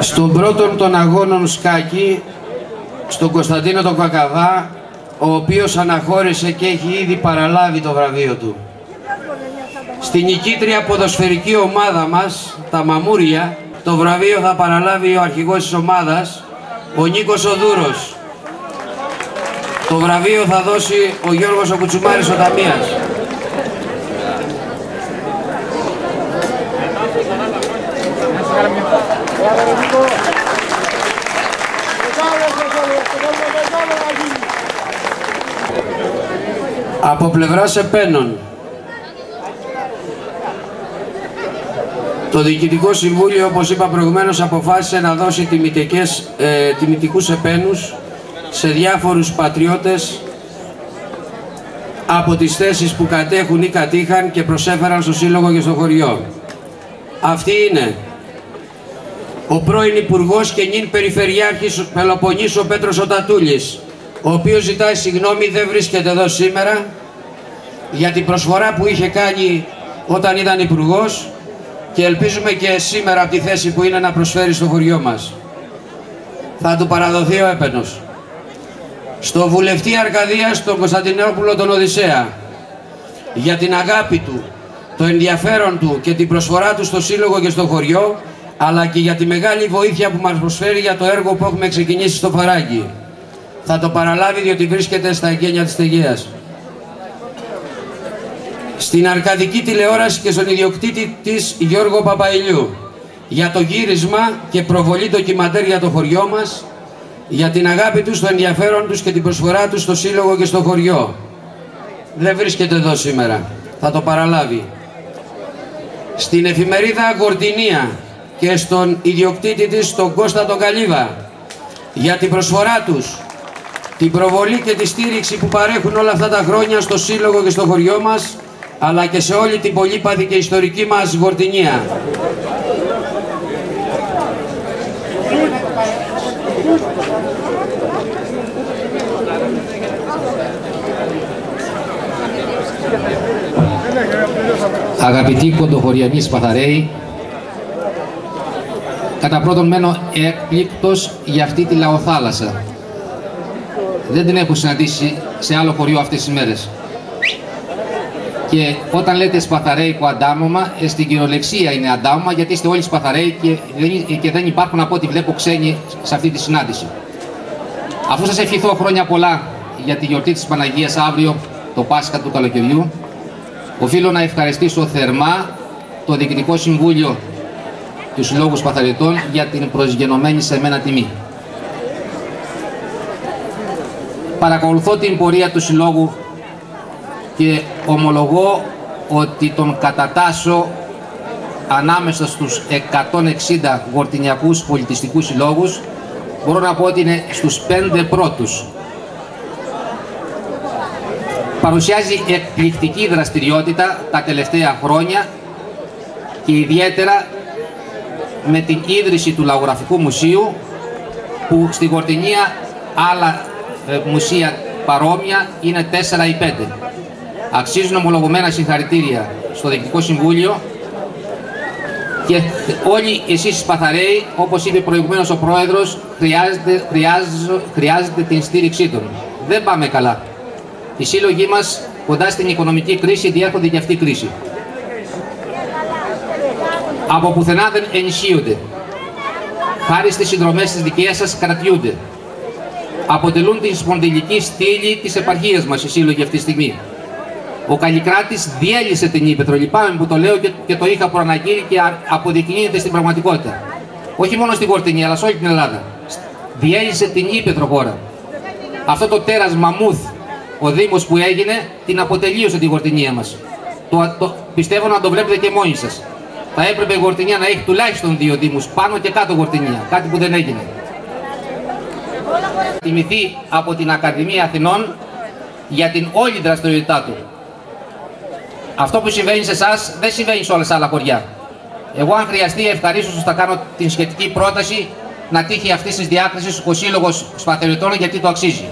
Στον πρώτο των αγώνων σκάκι, στον Κωνσταντίνο τον Κακαβά, ο οποίος αναχώρησε και έχει ήδη παραλάβει το βραβείο του. Στην νικήτρια ποδοσφαιρική ομάδα μας, τα Μαμούρια, το βραβείο θα παραλάβει ο αρχηγός της ομάδας, ο Νίκος Οδούρος. Το βραβείο θα δώσει ο Γιώργος ο Κουτσουμάρης ο Ταμίας. Από πλευράς επένων, το Διοικητικό Συμβούλιο, όπως είπα προηγουμένως, αποφάσισε να δώσει τιμητικές, ε, τιμητικούς επένους σε διάφορους πατριώτες από τις θέσεις που κατέχουν ή κατήχαν και προσέφεραν στο Σύλλογο και στο χωριό. Αυτή είναι. Ο πρώην Υπουργός και νυν Περιφερειάρχης Πελοποννήσου ο Πέτρος Οτατούλης, ο οποίος ζητάει συγγνώμη, δεν βρίσκεται εδώ σήμερα για την προσφορά που είχε κάνει όταν ήταν υπουργός και ελπίζουμε και σήμερα από τη θέση που είναι να προσφέρει στο χωριό μας. Θα του παραδοθεί ο έπαινος. Στο βουλευτή Αρκαδίας, τον Κωνσταντινόπουλο τον Οδυσσέα, για την αγάπη του, το ενδιαφέρον του και την προσφορά του στο Σύλλογο και στο χωριό, αλλά και για τη μεγάλη βοήθεια που μας προσφέρει για το έργο που έχουμε ξεκινήσει στο Φαράγγι. Θα το παραλάβει διότι βρίσκεται στα εγγένεια της Τεγείας. Στην Αρκαδική τηλεόραση και στον ιδιοκτήτη της Γιώργο Παπαϊλιού για το γύρισμα και προβολή ντοκιμαντέρ για το χωριό μας, για την αγάπη τους, το ενδιαφέρον τους και την προσφορά τους στο Σύλλογο και στο χωριό. Δεν βρίσκεται εδώ σήμερα. Θα το παραλάβει. Στην εφημερίδα Γορτινία και στον ιδιοκτήτη της, τον Κώστα τον Καλύβα, για την προσφορά τους, την προβολή και τη στήριξη που παρέχουν όλα αυτά τα χρόνια στο Σύλλογο και στο χωριό μας, αλλά και σε όλη την πολύπαθη και ιστορική μας Γορτινία. Αγαπητοί κοντοχωριανοί Σπαθαρέοι, κατά πρώτον μένω έκπληκτος για αυτή τη λαοθάλασσα. Δεν την έχω συναντήσει σε άλλο χωριό αυτές τις μέρες. Και όταν λέτε σπαθαρέικο αντάμωμα, ε, στην κυριολεξία είναι αντάμωμα γιατί είστε όλοι σπαθαρέοι και δεν, και δεν υπάρχουν από ό,τι βλέπω ξένοι σε αυτή τη συνάντηση. Αφού σας ευχηθώ χρόνια πολλά για τη γιορτή της Παναγίας αύριο, το Πάσχα του καλοκαιριού, οφείλω να ευχαριστήσω θερμά το Διοικητικό Συμβούλιο τους Συλλόγου Σπαθαριτών για την προσγενωμένη σε μένα τιμή. Παρακολουθώ την πορεία του Συλλόγου και ομολογώ ότι τον κατατάσσω ανάμεσα στους 160 γορτινιακούς πολιτιστικούς συλλόγους μπορώ να πω ότι είναι στους πέντε πρώτους. Παρουσιάζει εκπληκτική δραστηριότητα τα τελευταία χρόνια και ιδιαίτερα με την ίδρυση του Λαογραφικού Μουσείου που στη Γορτινία άλλα ε, μουσεία παρόμοια είναι 4 ή 5. Αξίζουν ομολογωμένα συγχαρητήρια στο Διοικητικό Συμβούλιο και όλοι εσείς οι Σπαθαρέοι, όπως είπε προηγουμένως ο Πρόεδρος, χρειάζεται, χρειάζεται, χρειάζεται την στήριξή των. Δεν πάμε καλά. Οι σύλλογοι μας κοντά στην οικονομική κρίση διέρχονται και αυτή η κρίση. Από πουθενά δεν ενισχύονται. Χάρη στις συνδρομές της δικαίας σας κρατιούνται. Αποτελούν την σπονδυλική στήλη της επαρχίας μας οι σύλλογοι αυτή τη στιγμή. Ο Καλλικράτης διέλυσε την Ήπεθρο. Λυπάμαι που το λέω και, και το είχα προαναγγείλει και αποδεικνύεται στην πραγματικότητα. Όχι μόνο στην Κορτινή, αλλά σε όλη την Ελλάδα. Διέλυσε την Ήπεθρο χώρα. Αυτό το τέρας μαμούθ, ο Δήμος που έγινε, την αποτελείωσε την Γορτινία μας. Το, το, πιστεύω να το βλέπετε και μόνοι σας. Θα έπρεπε η Γορτινία να έχει τουλάχιστον δύο Δήμους, πάνω και κάτω Γορτινία, κάτι που δεν έγινε. Τιμηθεί από την Ακαδημία Αθηνών για την όλη δραστηριότητά του. Αυτό που συμβαίνει σε εσάς δεν συμβαίνει σε όλα τα άλλα χωριά. Εγώ, αν χρειαστεί, ευχαρίστως θα κάνω την σχετική πρόταση να τύχει αυτή της διάκρισης ο Σύλλογος Σπαθεριτών γιατί το αξίζει.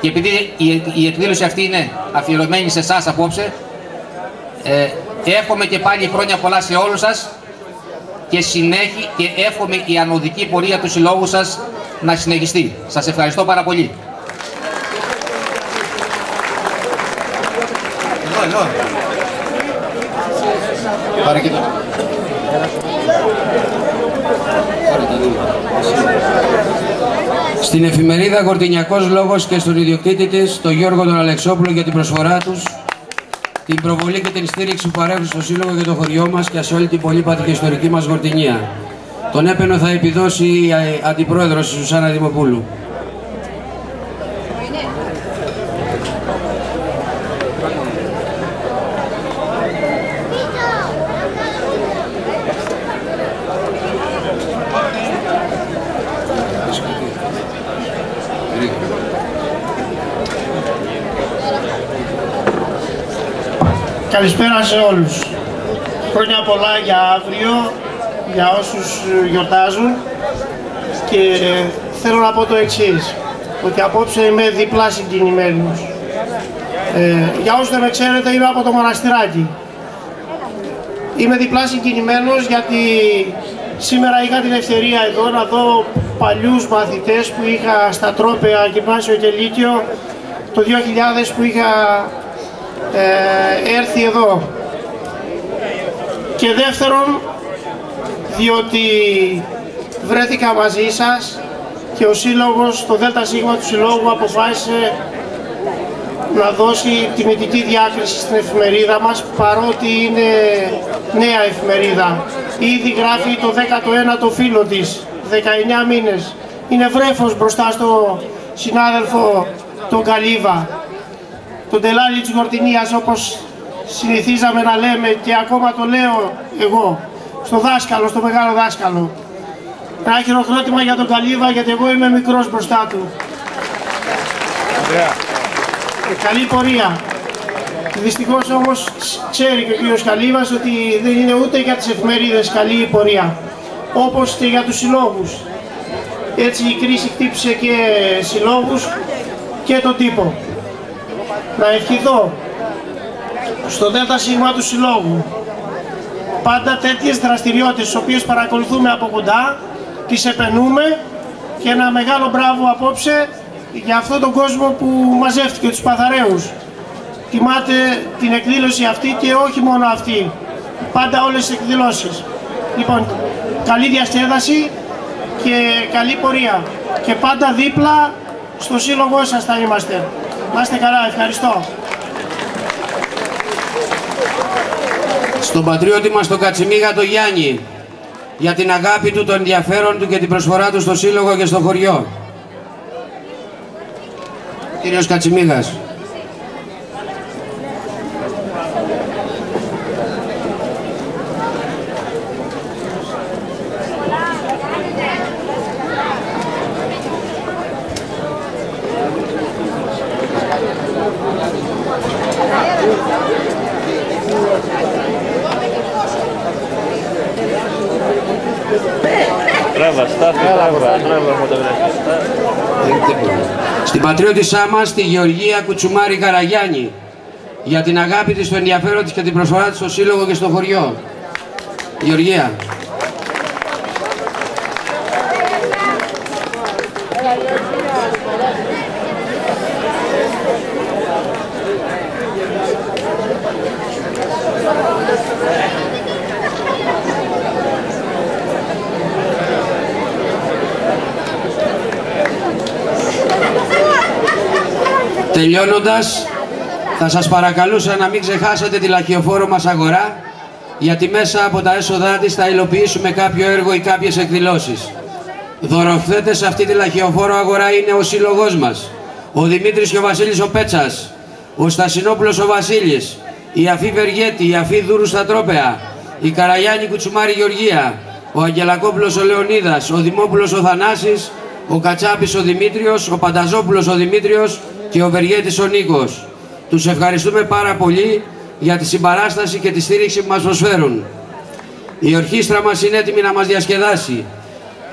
Και επειδή η εκδήλωση αυτή είναι αφιερωμένη σε εσάς απόψε, ε, εύχομαι και πάλι χρόνια πολλά σε όλους σας και συνέχει και εύχομαι η ανωδική πορεία του συλλόγου σας να συνεχιστεί. Σας ευχαριστώ πάρα πολύ. Στην εφημερίδα Γορτινιακός Λόγος και στον ιδιοκτήτη της, τον Γιώργο τον Αλεξόπουλο για την προσφορά τους, την προβολή και την στήριξη που παρέχουν στο Σύλλογο για το χωριό μας και σε όλη την πολύπατη και ιστορική μας Γορτινία. Τον έπαινο θα επιδώσει η ε, Αντιπρόεδρος η Σουσάνα Δημοπούλου. Καλησπέρα σε όλους. Χρόνια πολλά για αύριο, για όσους γιορτάζουν και θέλω να πω το εξής, ότι απόψε είμαι διπλά συγκινημένος. Ε, για όσους δεν με ξέρετε είμαι από το Μοναστηράκι. Είμαι διπλά συγκινημένος γιατί σήμερα είχα την ευκαιρία εδώ να δω παλιούς μαθητές που είχα στα τρόπαια γυμνάσιο και λύκειο το 2000 που είχα ε, έρθει εδώ. Και δεύτερον, διότι βρέθηκα μαζί σας και ο Σύλλογος, το ΔΣ του Συλλόγου αποφάσισε να δώσει τιμητική διάκριση στην εφημερίδα μας παρότι είναι νέα εφημερίδα. Ήδη γράφει το 19ο φίλο της, 19 μήνες. Είναι βρέφος μπροστά στο συνάδελφο τον Καλίβα τον τελάλι της Γορτινίας όπως συνηθίζαμε να λέμε και ακόμα το λέω εγώ στο δάσκαλο, στο μεγάλο δάσκαλο. Ένα χειροκρότημα για τον Καλύβα γιατί εγώ είμαι μικρός μπροστά του. Και καλή πορεία. Δυστυχώς όμως ξέρει και ο κύριος Καλύβας ότι δεν είναι ούτε για τις εφημερίδες καλή η πορεία, όπως και για τους συλλόγους. Έτσι η κρίση χτύπησε και συλλόγους και τον τύπο να ευχηθώ στο ΔΣ του Συλλόγου πάντα τέτοιες δραστηριότητες τις οποίες παρακολουθούμε από κοντά, τις επενούμε και ένα μεγάλο μπράβο απόψε για αυτόν τον κόσμο που μαζεύτηκε, τους Παθαρέους. Τιμάτε την εκδήλωση αυτή και όχι μόνο αυτή, πάντα όλες τις εκδηλώσεις. Λοιπόν, καλή διασκέδαση και καλή πορεία και πάντα δίπλα στο σύλλογό σας θα είμαστε. Να είστε καλά, ευχαριστώ. Στον πατριώτη μας τον Κατσιμίγα το Γιάννη για την αγάπη του, τον ενδιαφέρον του και την προσφορά του στο Σύλλογο και στο χωριό. Κύριος Κατσιμίγας. Στην πατριώτησά μας, τη Γεωργία Κουτσουμάρη Καραγιάννη, για την αγάπη της, το ενδιαφέρον της και την προσφορά της στο Σύλλογο και στο χωριό. Γεωργία. Τελειώνοντας, θα σας παρακαλούσα να μην ξεχάσετε τη λαχιοφόρο μας αγορά, γιατί μέσα από τα έσοδά της θα υλοποιήσουμε κάποιο έργο ή κάποιες εκδηλώσεις. Δωροχθέτες σε αυτή τη λαχιοφόρο αγορά είναι ο σύλλογός μας, ο Δημήτρης και ο Βασίλης ο Πέτσας, ο Στασινόπουλος ο Βασίλης, η Αφή Βεργέτη, η Αφή Δούρου στα Τρόπεα, η Καραγιάννη Κουτσουμάρη Γεωργία, ο Αγγελακόπουλος ο Λεωνίδας, ο Δημόπουλος ο Θανάσης, ο Κατσάπης ο Δημήτριος, ο Πανταζόπουλος ο Δημήτριος και ο Βεργέτης ο Νίκος. Τους ευχαριστούμε πάρα πολύ για τη συμπαράσταση και τη στήριξη που μας προσφέρουν. Η ορχήστρα μας είναι έτοιμη να μας διασκεδάσει.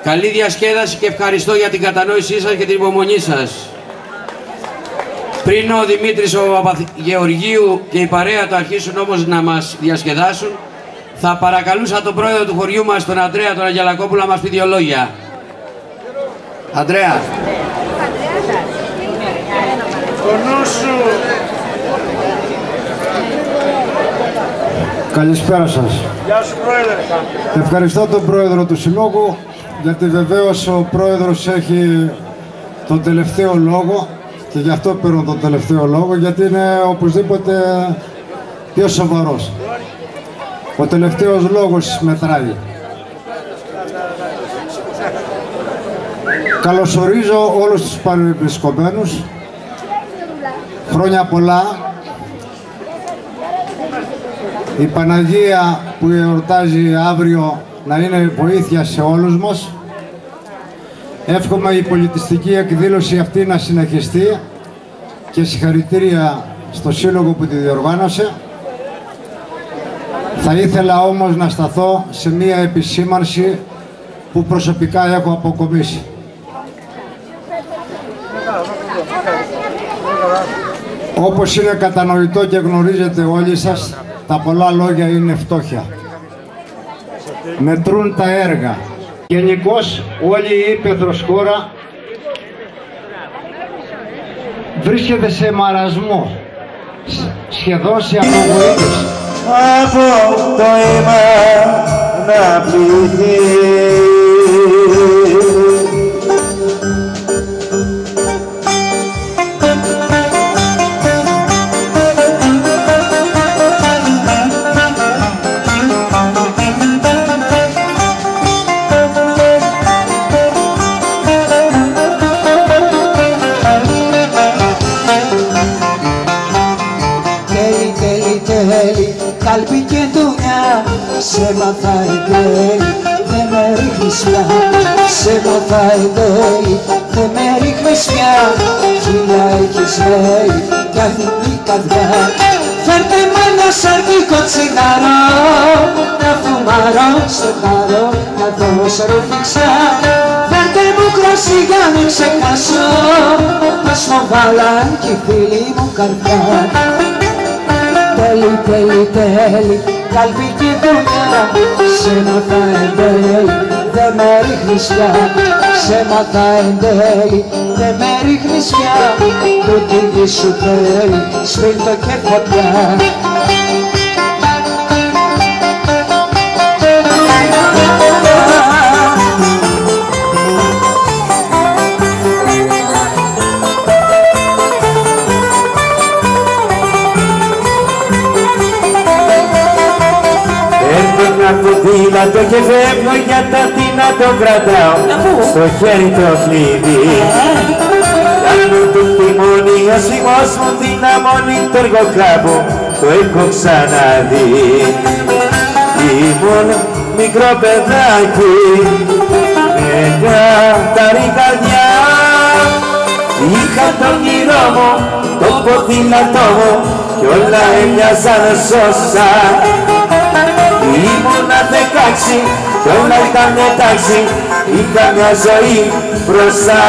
Καλή διασκέδαση και ευχαριστώ για την κατανόησή σας και την υπομονή σας. Πριν ο Δημήτρης ο Γεωργίου και η παρέα του αρχίσουν όμως να μας διασκεδάσουν, θα παρακαλούσα τον πρόεδρο του χωριού μας, τον Αντρέα τον Αγγελακόπουλο, να μας πει δύο λόγια. Αντρέα. Καλησπέρα σας. Γεια σου πρόεδρε. Ευχαριστώ τον πρόεδρο του Συλλόγου γιατί βεβαίως ο πρόεδρος έχει τον τελευταίο λόγο και γι' αυτό παίρνω τον τελευταίο λόγο γιατί είναι οπωσδήποτε πιο σοβαρός. Ο τελευταίος λόγος μετράει. Καλωσορίζω όλους τους παρευρισκομένους. Χρόνια πολλά. Η Παναγία που εορτάζει αύριο να είναι βοήθεια σε όλους μας. Εύχομαι η πολιτιστική εκδήλωση αυτή να συνεχιστεί και συγχαρητήρια στο Σύλλογο που τη διοργάνωσε. Θα ήθελα όμως να σταθώ σε μία επισήμανση που προσωπικά έχω αποκομίσει. Όπως είναι κατανοητό και γνωρίζετε όλοι σας, τα πολλά λόγια είναι φτώχεια. Μετρούν τα έργα. Γενικώς όλη η ύπεθρος χώρα βρίσκεται σε μαρασμό, σχεδόν σε απογοήτευση. από το αίμα να πληθεί. Κάλπη και δουλειά Σε μάθα εν τέλει, δεν με ρίχνεις πια Σε μάθα εν τέλει, δεν με ρίχνεις πια Χίλια έχεις λέει, για την καρδιά. Φέρτε με ένα σαρκικό τσιγάρο Να φουμάρω στο χαρό, να δώσω ρουφιξά Φέρτε μου κρασί για να ξεχάσω Μας μου βάλαν κι οι φίλοι μου καρδιά Τέλει, τέλει, τέλει, καλπί και δουλειά Σε μαθα εν τέλει, δε με ρίχνεις πια Σε μαθα εν τέλει, δε με ρίχνεις πια Το τι σου θέλει, σφίρτο και φωτιά ποδήλατο και φεύγω για τα τι να το κρατάω στο χέρι το κλειδί. Κάνω το τιμόνι, ο σιγός μου δυναμώνει το έργο κάπου, το έχω ξαναδεί. Ήμουν μικρό παιδάκι, με καθαρή καρδιά. Είχα το όνειρό μου, το ποδήλατό μου κι όλα έμοιαζαν σώσα. Ήμουνα δεκάξι κι όλα ήταν εντάξει Είχα μια ζωή μπροστά.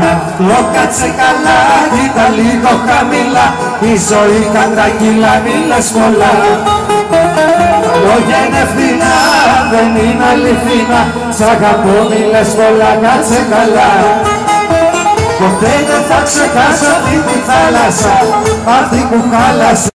Γι' αυτό κάτσε καλά, κοίτα λίγο χαμηλά Η ζωή κατρακύλα, μη λες πολλά. Τα λόγια είναι ευθυνά, δεν είναι αληθινά Σ' αγαπώ, μη λες πολλά, κάτσε καλά. Ποτέ δεν θα ξεχάσω αυτή τη θάλασσα Αυτή που χάλασε